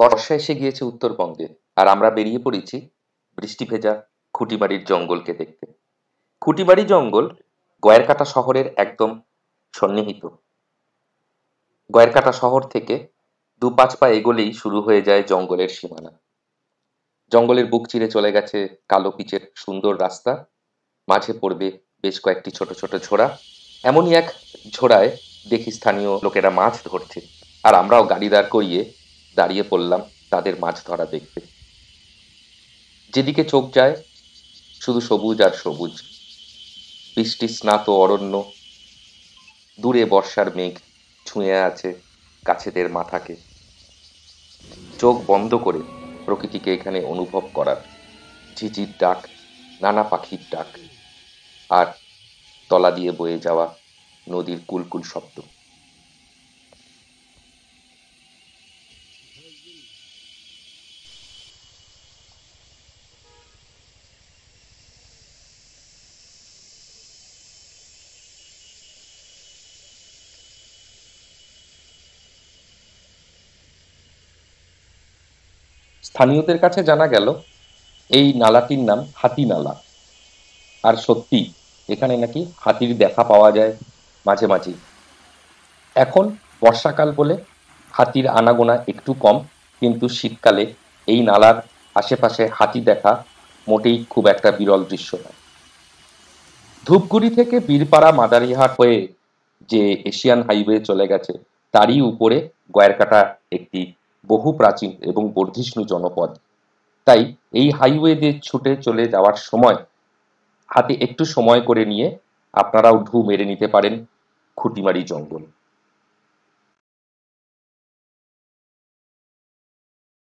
বর্ষা এসে গিয়েছে উত্তরবঙ্গে, আর আমরা বেরিয়ে পড়েছি বৃষ্টি ভেজা খুঁটিবাড়ির জঙ্গলকে দেখতে। খুঁটিবাড়ি জঙ্গল গয়েরকাটা শহরের একদম সন্নিহিত। গয়েরকাটা শহর থেকে দু পাঁচ পা এগোলেই শুরু হয়ে যায় জঙ্গলের সীমানা। জঙ্গলের বুক চিরে চলে গেছে কালো পিচের সুন্দর রাস্তা। মাঝে পড়বে বেশ কয়েকটি ছোট ছোট ঝোড়া। এমনই এক ঝোড়ায় দেখি স্থানীয় লোকেরা মাছ ধরছে, আর আমরাও গাড়ি দাঁড় করিয়ে দাঁড়িয়ে পড়লাম, তাদের মাছ ধরা দেখতে। যেদিকে চোখ যায়, শুধু সবুজ আর সবুজ। বৃষ্টি স্নাত অরণ্য, দূরে বর্ষার মেঘ ছুঁয়ে আছে কাছেদের মাথাকে। চোখ বন্ধ করে প্রকৃতিকে এখানে অনুভব করার ঝিঝির ডাক, নানা পাখির ডাক, আর তলা দিয়ে বয়ে যাওয়া নদীর কুলকুল শব্দ। স্থানীয়দের কাছে জানা গেল, এই নালাটির নাম হাতি নালা। আর সত্যি, এখানে নাকি হাতির দেখা পাওয়া যায় মাঝে মাঝে এখন বর্ষাকাল বলে হাতির আনাগোনা একটু কম। কিন্তু শীতকালে এই নালার আশেপাশে হাতি দেখা মোটেই খুব একটা বিরল দৃশ্য নয়। ধূপগুড়ি থেকে বীরপাড়া মাদারিহাট হয়ে যে এশিয়ান হাইওয়ে চলে গেছে, তারই উপরে গয়েরকাটা একটি বহু প্রাচীন এবং বর্ধিষ্ণু জনপদ। তাই এই হাইওয়ে দিয়ে ছুটে চলে যাওয়ার সময়, হাতে একটু সময় করে নিয়ে আপনারাও ঢু মেরে নিতে পারেন খুঁটিমারি জঙ্গল।